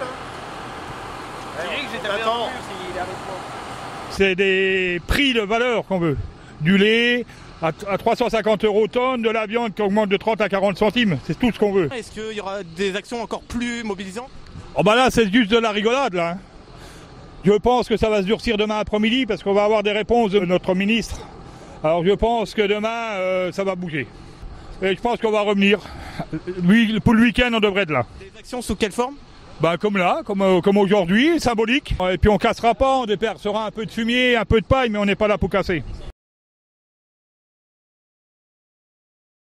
Hein. C'est des prix de valeur qu'on veut. Du lait à, 350 euros tonne, de la viande qui augmente de 30 à 40 centimes. C'est tout ce qu'on veut. Est-ce qu'il y aura des actions encore plus mobilisantes? Oh bah là, c'est juste de la rigolade, là. Hein. Je pense que ça va se durcir demain après-midi parce qu'on va avoir des réponses de notre ministre. Alors je pense que demain, euh, ça va bouger. Et je pense qu'on va revenir. Pour le week-end, on devrait être là. Des actions sous quelle forme? Bah comme là, comme, euh, comme aujourd'hui, symbolique. Et puis on cassera pas, on dépercera un peu de fumier, un peu de paille, mais on n'est pas là pour casser.